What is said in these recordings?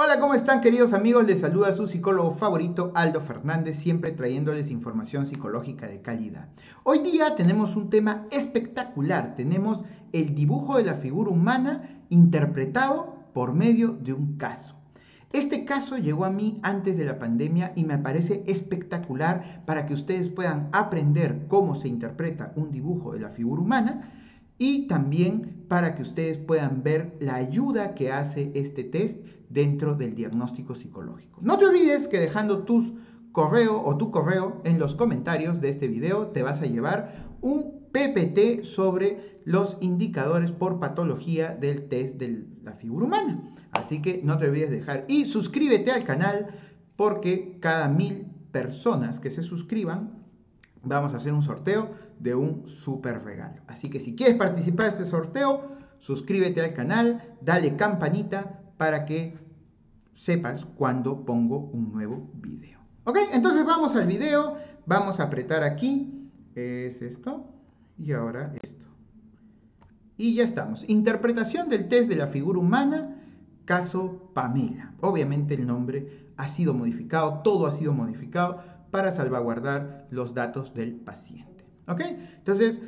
Hola, ¿cómo están queridos amigos? Les saluda su psicólogo favorito Aldo Fernández, siempre trayéndoles información psicológica de calidad. Hoy día tenemos un tema espectacular, tenemos el dibujo de la figura humana interpretado por medio de un caso. Este caso llegó a mí antes de la pandemia y me parece espectacular para que ustedes puedan aprender cómo se interpreta un dibujo de la figura humana y también para que ustedes puedan ver la ayuda que hace este test dentro del diagnóstico psicológico. No te olvides que dejando tus correo o tu correo en los comentarios de este video te vas a llevar un PPT sobre los indicadores por patología del test de la figura humana. Así que no te olvides de dejar y suscríbete al canal porque cada mil personas que se suscriban vamos a hacer un sorteo de un super regalo. Así que si quieres participar de este sorteo, suscríbete al canal, dale campanita para que sepas cuando pongo un nuevo video. Ok, entonces vamos al video, vamos a apretar aquí, es esto, y ahora esto. Y ya estamos. Interpretación del test de la figura humana, caso Pamela. Obviamente el nombre ha sido modificado, todo ha sido modificado para salvaguardar los datos del paciente. ¿Ok? Entonces,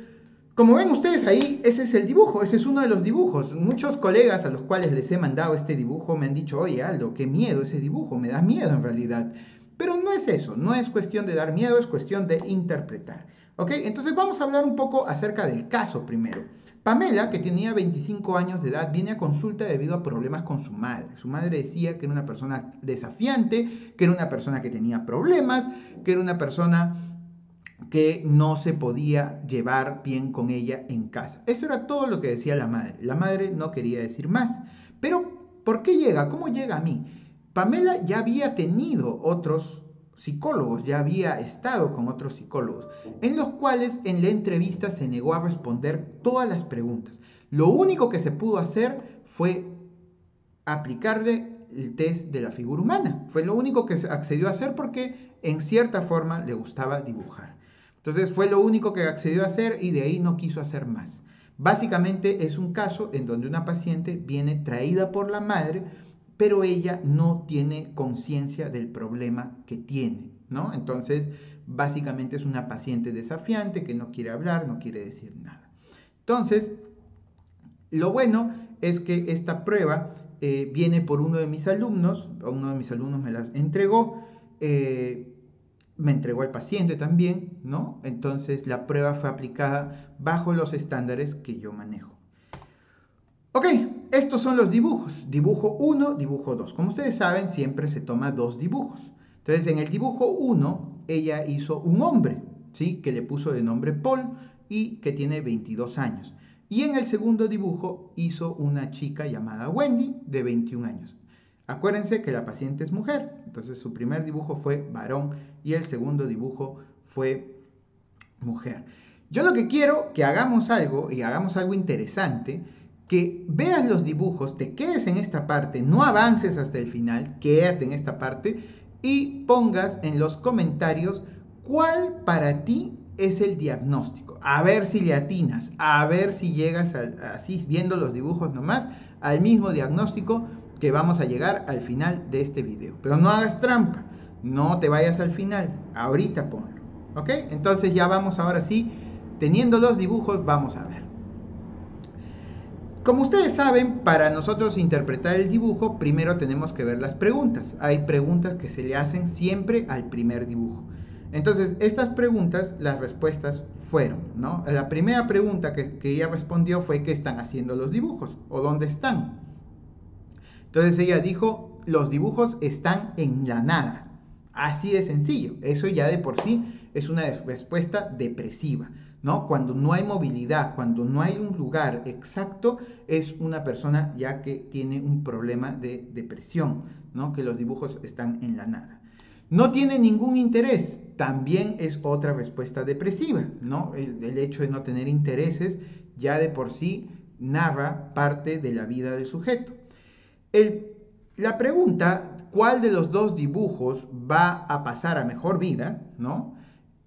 como ven ustedes ahí, ese es el dibujo, ese es uno de los dibujos. Muchos colegas a los cuales les he mandado este dibujo me han dicho, oye Aldo, qué miedo ese dibujo, me da miedo en realidad. Pero no es eso, no es cuestión de dar miedo, es cuestión de interpretar. ¿Ok? Entonces vamos a hablar un poco acerca del caso primero. Pamela, que tenía 25 años de edad, viene a consulta debido a problemas con su madre. Su madre decía que era una persona desafiante, que era una persona que tenía problemas, que era una persona que no se podía llevar bien con ella en casa. Eso era todo lo que decía la madre. La madre no quería decir más. Pero, ¿por qué llega? ¿Cómo llega a mí? Pamela ya había tenido otros psicólogos, ya había estado con otros psicólogos, en los cuales en la entrevista se negó a responder todas las preguntas. Lo único que se pudo hacer fue aplicarle el test de la figura humana. Fue lo único que accedió a hacer porque en cierta forma le gustaba dibujar. Entonces fue lo único que accedió a hacer y de ahí no quiso hacer más. Básicamente es un caso en donde una paciente viene traída por la madre, pero ella no tiene conciencia del problema que tiene, ¿no? Entonces, básicamente es una paciente desafiante que no quiere hablar, no quiere decir nada. Entonces, lo bueno es que esta prueba eh, viene por uno de mis alumnos, uno de mis alumnos me las entregó, eh, me entregó al paciente también, ¿no? Entonces la prueba fue aplicada bajo los estándares que yo manejo. Ok, estos son los dibujos. Dibujo 1, dibujo 2. Como ustedes saben, siempre se toma dos dibujos. Entonces, en el dibujo 1, ella hizo un hombre, ¿sí? Que le puso de nombre Paul y que tiene 22 años. Y en el segundo dibujo hizo una chica llamada Wendy de 21 años. Acuérdense que la paciente es mujer, entonces su primer dibujo fue varón y el segundo dibujo fue mujer. Yo lo que quiero que hagamos algo y hagamos algo interesante, que veas los dibujos, te quedes en esta parte, no avances hasta el final, quédate en esta parte y pongas en los comentarios cuál para ti es el diagnóstico. A ver si le atinas, a ver si llegas así viendo los dibujos nomás al mismo diagnóstico que vamos a llegar al final de este video. Pero no hagas trampa, no te vayas al final, ahorita ponlo. ¿Ok? Entonces ya vamos ahora sí, teniendo los dibujos, vamos a ver. Como ustedes saben, para nosotros interpretar el dibujo, primero tenemos que ver las preguntas. Hay preguntas que se le hacen siempre al primer dibujo. Entonces, estas preguntas, las respuestas fueron, ¿no? La primera pregunta que, que ella respondió fue ¿qué están haciendo los dibujos? ¿O dónde están? Entonces ella dijo, los dibujos están en la nada. Así de sencillo. Eso ya de por sí es una respuesta depresiva. ¿no? Cuando no hay movilidad, cuando no hay un lugar exacto, es una persona ya que tiene un problema de depresión, ¿no? que los dibujos están en la nada. No tiene ningún interés, también es otra respuesta depresiva. ¿no? El, el hecho de no tener intereses ya de por sí narra parte de la vida del sujeto la pregunta, ¿cuál de los dos dibujos va a pasar a mejor vida? ¿No?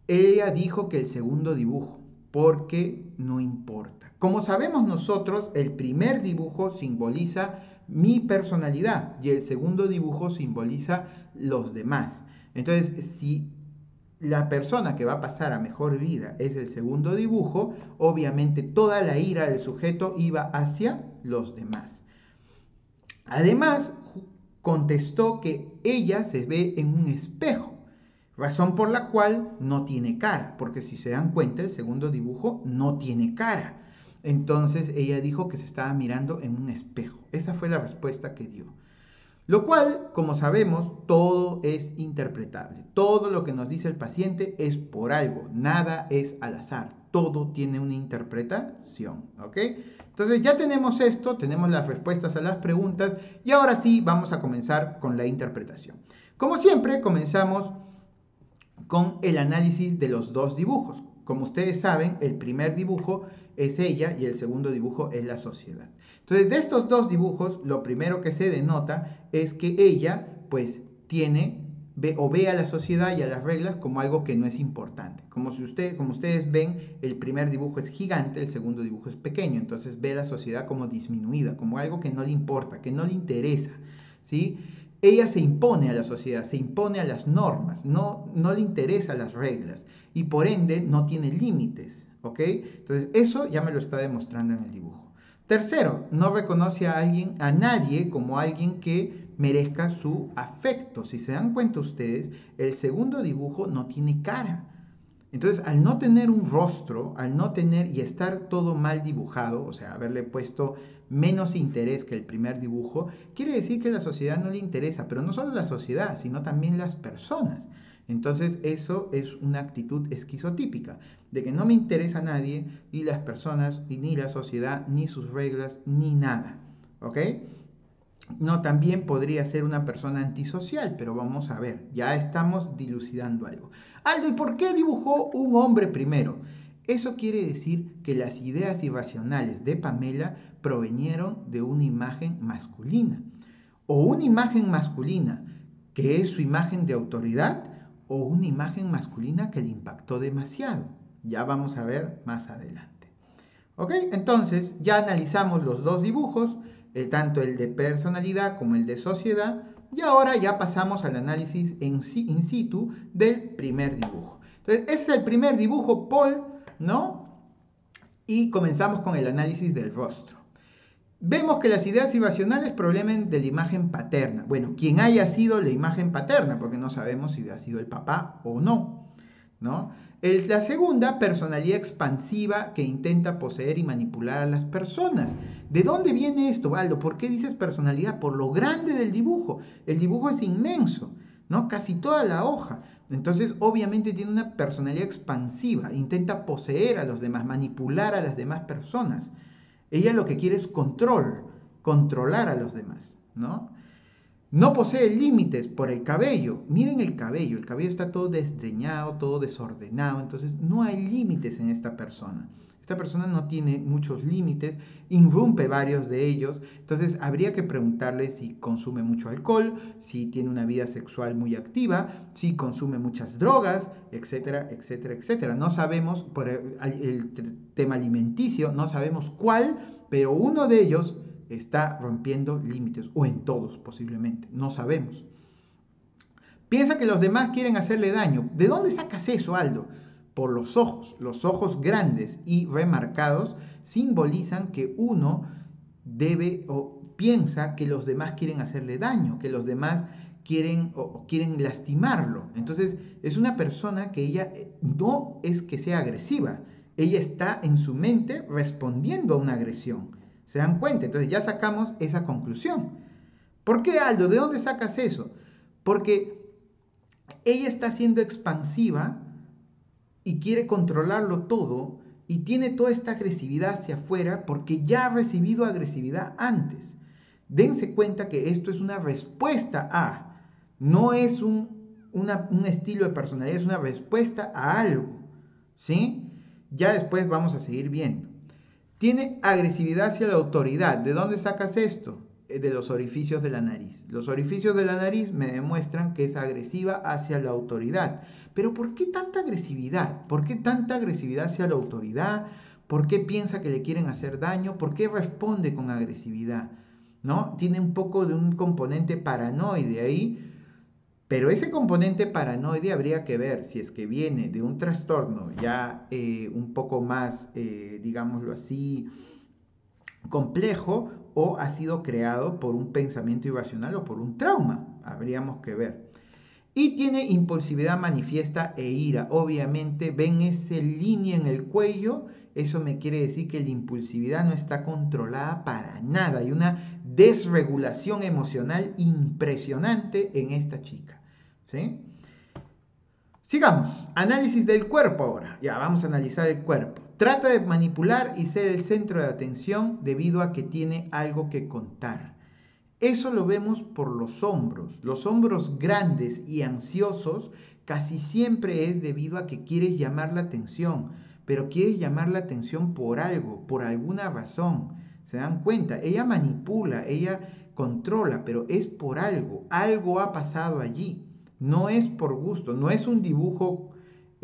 Ella dijo que el segundo dibujo, porque no importa. Como sabemos nosotros, el primer dibujo simboliza mi personalidad y el segundo dibujo simboliza los demás. Entonces, si la persona que va a pasar a mejor vida es el segundo dibujo, obviamente toda la ira del sujeto iba hacia los demás. Además, contestó que ella se ve en un espejo, razón por la cual no tiene cara, porque si se dan cuenta, el segundo dibujo no tiene cara. Entonces ella dijo que se estaba mirando en un espejo. Esa fue la respuesta que dio. Lo cual, como sabemos, todo es interpretable. Todo lo que nos dice el paciente es por algo. Nada es al azar. Todo tiene una interpretación. ¿Ok? Entonces ya tenemos esto, tenemos las respuestas a las preguntas y ahora sí vamos a comenzar con la interpretación. Como siempre, comenzamos con el análisis de los dos dibujos. Como ustedes saben, el primer dibujo es ella y el segundo dibujo es la sociedad. Entonces, de estos dos dibujos, lo primero que se denota es que ella, pues, tiene ve, o ve a la sociedad y a las reglas como algo que no es importante. Como, si usted, como ustedes ven, el primer dibujo es gigante, el segundo dibujo es pequeño. Entonces, ve a la sociedad como disminuida, como algo que no le importa, que no le interesa. ¿sí? Ella se impone a la sociedad, se impone a las normas, no, no le interesan las reglas y por ende no tiene límites. ¿ok? Entonces, eso ya me lo está demostrando en el dibujo. Tercero, no reconoce a alguien, a nadie como alguien que merezca su afecto. Si se dan cuenta ustedes, el segundo dibujo no tiene cara. Entonces, al no tener un rostro, al no tener y estar todo mal dibujado, o sea, haberle puesto menos interés que el primer dibujo, quiere decir que la sociedad no le interesa, pero no solo la sociedad, sino también las personas. Entonces eso es una actitud esquizotípica, de que no me interesa a nadie, ni las personas, ni la sociedad, ni sus reglas, ni nada. ¿Ok? No, también podría ser una persona antisocial, pero vamos a ver, ya estamos dilucidando algo. Aldo, ¿y por qué dibujó un hombre primero? Eso quiere decir que las ideas irracionales de Pamela provenieron de una imagen masculina. O una imagen masculina, que es su imagen de autoridad, o una imagen masculina que le impactó demasiado. Ya vamos a ver más adelante. ¿Ok? Entonces, ya analizamos los dos dibujos, eh, tanto el de personalidad como el de sociedad, y ahora ya pasamos al análisis en, in situ del primer dibujo. Entonces, ese es el primer dibujo, Paul, ¿no? Y comenzamos con el análisis del rostro. Vemos que las ideas irracionales provienen de la imagen paterna. Bueno, quien haya sido la imagen paterna, porque no sabemos si ha sido el papá o no. La segunda, personalidad expansiva que intenta poseer y manipular a las personas. ¿De dónde viene esto, Valdo? ¿Por qué dices personalidad? Por lo grande del dibujo. El dibujo es inmenso, ¿no? Casi toda la hoja. Entonces, obviamente tiene una personalidad expansiva, intenta poseer a los demás, manipular a las demás personas. Ella lo que quiere es control, controlar a los demás, ¿no? No posee límites por el cabello. Miren el cabello, el cabello está todo desdreñado, todo desordenado, entonces no hay límites en esta persona. Esta persona no tiene muchos límites, irrumpe varios de ellos, entonces habría que preguntarle si consume mucho alcohol, si tiene una vida sexual muy activa, si consume muchas drogas, etcétera, etcétera, etcétera. No sabemos por el, tema alimenticio, no sabemos cuál, pero uno de ellos está rompiendo límites, o en todos posiblemente, no sabemos. Piensa que los demás quieren hacerle daño. ¿De dónde sacas eso, Aldo? Por los ojos. Los ojos grandes y remarcados simbolizan que uno debe o piensa que los demás quieren hacerle daño, que los demás quieren o quieren lastimarlo. Entonces, es una persona que ella eh, no es que sea agresiva, ella está en su mente respondiendo a una agresión. ¿Se dan cuenta? Entonces ya sacamos esa conclusión. ¿Por qué, Aldo? ¿De dónde sacas eso? Porque ella está siendo expansiva y quiere controlarlo todo y tiene toda esta agresividad hacia afuera porque ya ha recibido agresividad antes. Dense cuenta que esto es una respuesta a, no es un, un estilo de personalidad, es una respuesta a algo. ¿Sí? Ya después vamos a seguir viendo. Tiene agresividad hacia la autoridad. ¿De dónde sacas esto? Eh, de los orificios de la nariz. Los orificios de la nariz me demuestran que es agresiva hacia la autoridad. Pero ¿por qué tanta agresividad? ¿Por qué tanta agresividad hacia la autoridad? ¿Por qué piensa que le quieren hacer daño? ¿Por qué responde con agresividad? ¿no? Tiene un poco de un componente paranoide ahí, pero ese componente paranoide habría que ver si es que viene de un trastorno ya eh, un poco más, eh, digámoslo así, complejo o ha sido creado por un pensamiento irracional o por un trauma. Habríamos que ver. Y tiene impulsividad manifiesta e ira. Obviamente ven esa línea en el cuello. Eso me quiere decir que la impulsividad no está controlada para nada. Hay una desregulación emocional impresionante en esta chica. Sigamos. Análisis del cuerpo ahora. Ya, vamos a analizar el cuerpo. Trata de manipular y ser el centro de atención debido a que tiene algo que contar. Eso lo vemos por los hombros. Los hombros grandes y ansiosos casi siempre es debido a que quieres llamar la atención, pero quieres llamar la atención por algo, por alguna razón. ¿Se dan cuenta? Ella manipula, ella controla, pero es por algo. Algo ha pasado allí. No es por gusto, no es un dibujo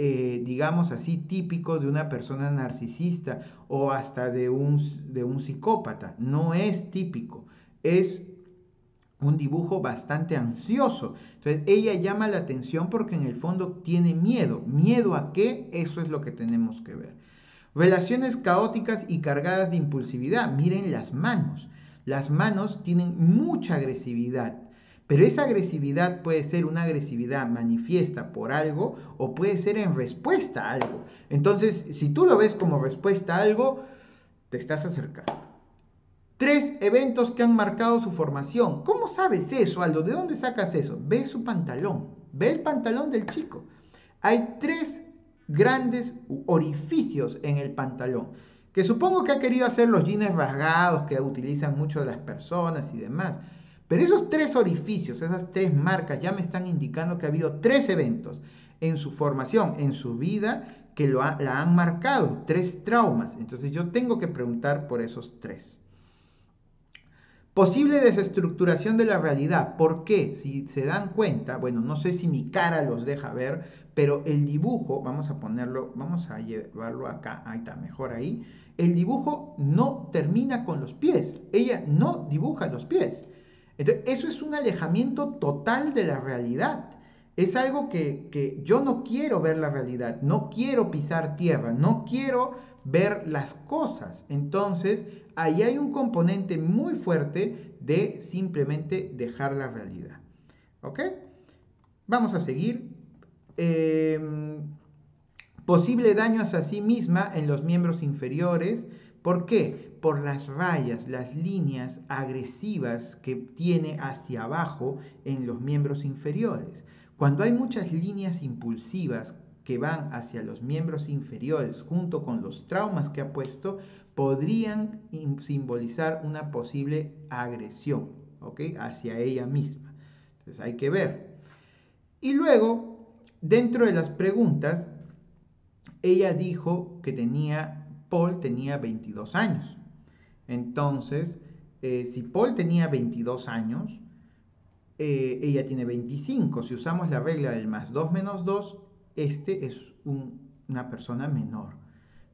eh, digamos así, típico de una persona narcisista o hasta de un, de un psicópata. No es típico, es un dibujo bastante ansioso. Entonces, ella llama la atención porque en el fondo tiene miedo. ¿Miedo a qué? Eso es lo que tenemos que ver. Relaciones caóticas y cargadas de impulsividad. Miren las manos. Las manos tienen mucha agresividad. Pero esa agresividad puede ser una agresividad manifiesta por algo o puede ser en respuesta a algo. Entonces, si tú lo ves como respuesta a algo, te estás acercando. Tres eventos que han marcado su formación. ¿Cómo sabes eso, Aldo? ¿De dónde sacas eso? Ve su pantalón. Ve el pantalón del chico. Hay tres grandes orificios en el pantalón. Que supongo que ha querido hacer los jeans rasgados que utilizan mucho las personas y demás. Pero esos tres orificios, esas tres marcas ya me están indicando que ha habido tres eventos en su formación, en su vida, que la han marcado, tres traumas. Entonces yo tengo que preguntar por esos tres. Posible desestructuración de la realidad. ¿Por qué? Si se dan cuenta, bueno, no sé si mi cara los deja ver, pero el dibujo, vamos a ponerlo, vamos a llevarlo acá, ahí está, mejor ahí. El dibujo no termina con los pies. Ella no dibuja los pies. Entonces, eso es un alejamiento total de la realidad. Es algo que, yo no quiero ver la realidad, no quiero pisar tierra, no quiero ver las cosas. Entonces, ahí hay un componente muy fuerte de simplemente dejar la realidad. ¿Ok? Vamos a seguir. Em, posible daños a sí misma en los miembros inferiores. ¿Por qué? Por las rayas, las líneas agresivas que tiene hacia abajo en los miembros inferiores. Cuando hay muchas líneas impulsivas que van hacia los miembros inferiores junto con los traumas que ha puesto, podrían simbolizar una posible agresión hacia ella misma. Entonces hay que ver. Y luego, dentro de las preguntas, ella dijo que tenía, Paul tenía 22 años. Entonces, eh, si Paul tenía 22 años, eh, ella tiene 25. Si usamos la regla del más 2 menos 2, este es una persona menor.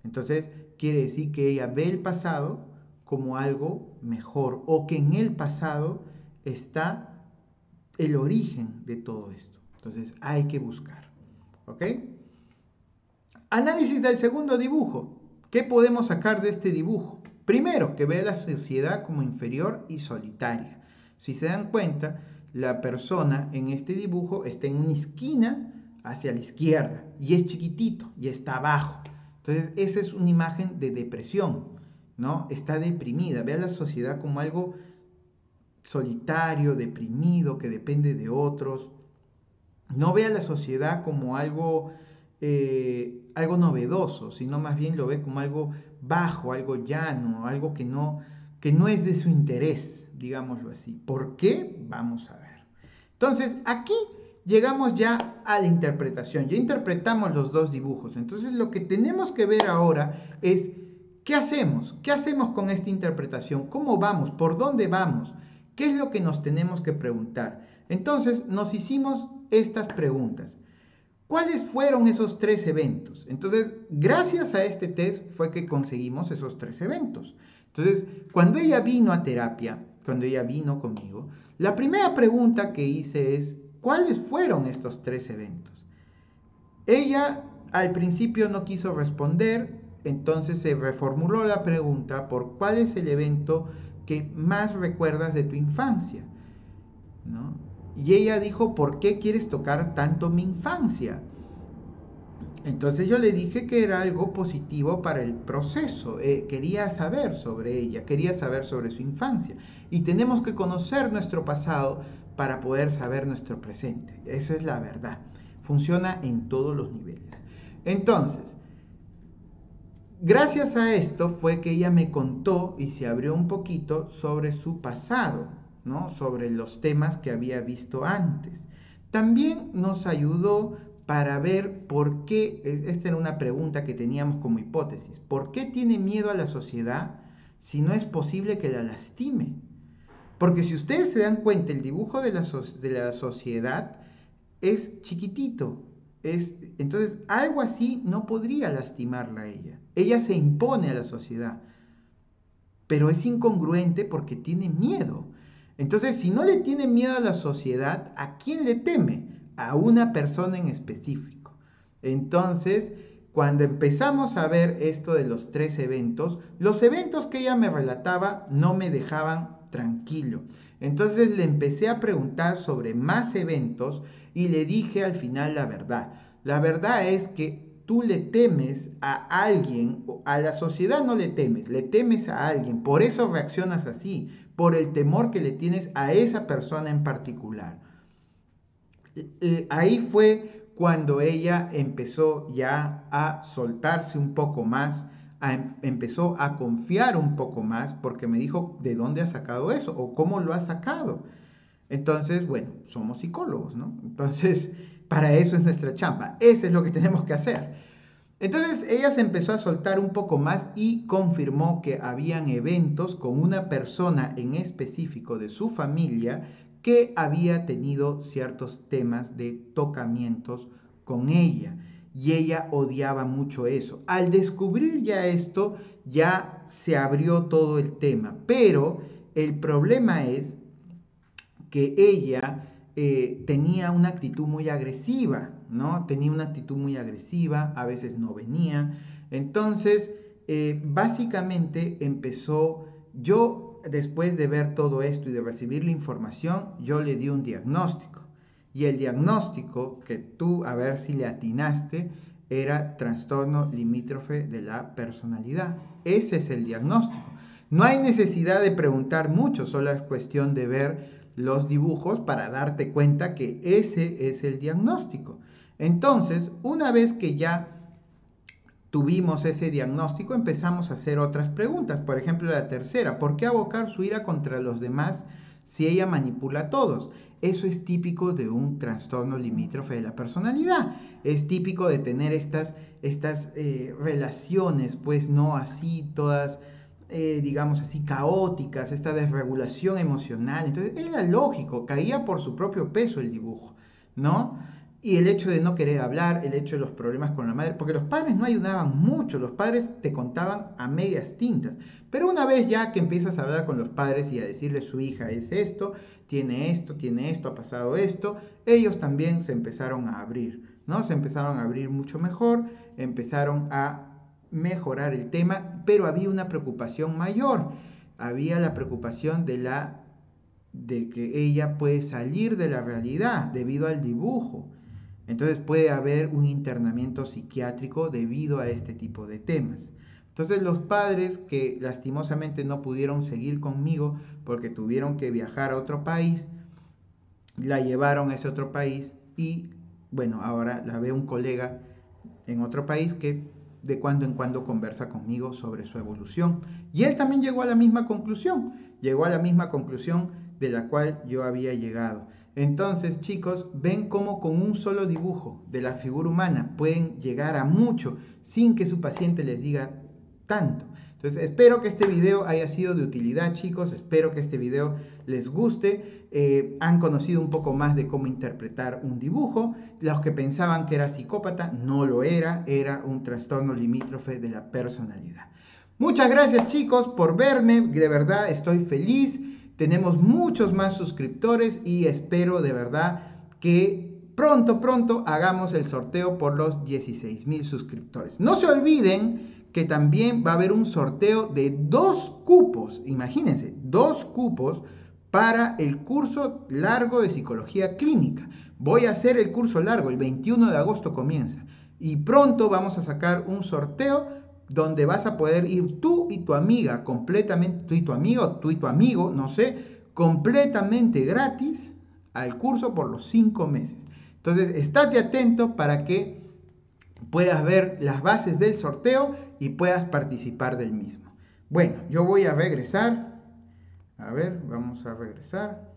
Entonces, quiere decir que ella ve el pasado como algo mejor o que en el pasado está el origen de todo esto. Entonces, hay que buscar. ¿Ok? Análisis del segundo dibujo. ¿Qué podemos sacar de este dibujo? Primero, que ve a la sociedad como inferior y solitaria. Si se dan cuenta, la persona en este dibujo está en una esquina hacia la izquierda y es chiquitito y está abajo. Entonces, esa es una imagen de depresión, ¿no? Está deprimida. Ve a la sociedad como algo solitario, deprimido, que depende de otros. No ve a la sociedad como algo, eh, algo novedoso, sino más bien lo ve como algo bajo, algo llano, algo que no, que no es de su interés, digámoslo así. ¿Por qué? Vamos a ver. Entonces, aquí llegamos ya a la interpretación, ya interpretamos los dos dibujos. Entonces, lo que tenemos que ver ahora es, ¿qué hacemos? ¿Qué hacemos con esta interpretación? ¿Cómo vamos? ¿Por dónde vamos? ¿Qué es lo que nos tenemos que preguntar? Entonces, nos hicimos estas preguntas. ¿Cuáles fueron esos tres eventos? Entonces, gracias a este test fue que conseguimos esos tres eventos. Entonces, cuando ella vino a terapia, cuando ella vino conmigo, la primera pregunta que hice es, ¿cuáles fueron estos tres eventos? Ella al principio no quiso responder, entonces se reformuló la pregunta por cuál es el evento que más recuerdas de tu infancia. Y ella dijo, ¿por qué quieres tocar tanto mi infancia? Entonces yo le dije que era algo positivo para el proceso. Eh, quería saber sobre ella, quería saber sobre su infancia. Y tenemos que conocer nuestro pasado para poder saber nuestro presente. Eso es la verdad. Funciona en todos los niveles. Entonces, gracias a esto fue que ella me contó y se abrió un poquito sobre su pasado, Sobre los temas que había visto antes. También nos ayudó para ver por qué, esta era una pregunta que teníamos como hipótesis, ¿por qué tiene miedo a la sociedad si no es posible que la lastime? Porque si ustedes se dan cuenta, el dibujo de la, de la sociedad es chiquitito, entonces, algo así no podría lastimarla a ella. Ella se impone a la sociedad, pero es incongruente porque tiene miedo. Entonces, si no le tiene miedo a la sociedad, ¿a quién le teme? A una persona en específico. Entonces, cuando empezamos a ver esto de los tres eventos, los eventos que ella me relataba no me dejaban tranquilo. Entonces le empecé a preguntar sobre más eventos y le dije al final la verdad. La verdad es que tú le temes a alguien, a la sociedad no le temes, le temes a alguien, por eso reaccionas así, por el temor que le tienes a esa persona en particular. Ahí fue cuando ella empezó ya a soltarse un poco más, Em, empezó a confiar un poco más porque me dijo de dónde ha sacado eso o cómo lo ha sacado. Entonces, bueno, somos psicólogos, ¿no? Entonces, para eso es nuestra chamba. Eso es lo que tenemos que hacer. Entonces, ella se empezó a soltar un poco más y confirmó que habían eventos con una persona en específico de su familia que había tenido ciertos temas de tocamientos con ella. Y ella odiaba mucho eso. Al descubrir ya esto, ya se abrió todo el tema, pero el problema es que ella eh, tenía una actitud muy agresiva, ¿no? Tenía una actitud muy agresiva, a veces no venía. Entonces, eh, básicamente empezó, yo después de ver todo esto y de recibir la información, yo le di un diagnóstico y el diagnóstico que tú, a ver si le atinaste, era trastorno limítrofe de la personalidad. Ese es el diagnóstico. No hay necesidad de preguntar mucho, solo es cuestión de ver los dibujos para darte cuenta que ese es el diagnóstico. Entonces, una vez que ya tuvimos ese diagnóstico, empezamos a hacer otras preguntas. Por ejemplo, la tercera, ¿por qué abocar su ira contra los demás si ella manipula a todos? Eso es típico de un trastorno limítrofe de la personalidad. Es típico de tener estas, estas eh, relaciones, pues no así todas, eh, digamos así, caóticas, esta desregulación emocional. Entonces era lógico, caía por su propio peso el dibujo, ¿no? Y el hecho de no querer hablar, el hecho de los problemas con la madre, porque los padres no ayudaban mucho, los padres te contaban a medias tintas. Pero una vez ya que empiezas a hablar con los padres y a decirle su hija es esto, tiene esto, tiene esto, ha pasado esto, ellos también se empezaron a abrir, ¿no? Se empezaron a abrir mucho mejor, empezaron a mejorar el tema, pero había una preocupación mayor, había la preocupación de la de que ella puede salir de la realidad debido al dibujo. Entonces puede haber un internamiento psiquiátrico debido a este tipo de temas. Entonces los padres que lastimosamente no pudieron seguir conmigo porque tuvieron que viajar a otro país, la llevaron a ese otro país y bueno, ahora la ve un colega en otro país que de cuando en cuando conversa conmigo sobre su evolución. Y él también llegó a la misma conclusión, llegó a la misma conclusión de la cual yo había llegado. Entonces, chicos, ven cómo con un solo dibujo de la figura humana pueden llegar a mucho sin que su paciente les diga tanto. Entonces, espero que este video haya sido de utilidad, chicos. Espero que este video les guste. Eh, han conocido un poco más de cómo interpretar un dibujo. Los que pensaban que era psicópata, no lo era. Era un trastorno limítrofe de la personalidad. Muchas gracias, chicos, por verme. De verdad, estoy feliz tenemos muchos más suscriptores y espero de verdad que pronto, pronto hagamos el sorteo por los 16 mil suscriptores. No se olviden que también va a haber un sorteo de dos cupos, imagínense, dos cupos para el curso largo de psicología clínica. Voy a hacer el curso largo, el 21 de agosto comienza. Y pronto vamos a sacar un sorteo donde vas a poder ir tú y tu amiga completamente, tú y tu amigo, tú y tu amigo, no sé, completamente gratis al curso por los cinco meses. Entonces, estate atento para que puedas ver las bases del sorteo y puedas participar del mismo. Bueno, yo voy a regresar. A ver, vamos a regresar.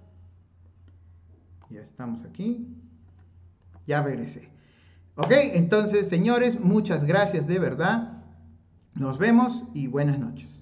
Ya estamos aquí. Ya regresé. Ok, entonces, señores, muchas gracias de verdad. Nos vemos y buenas noches.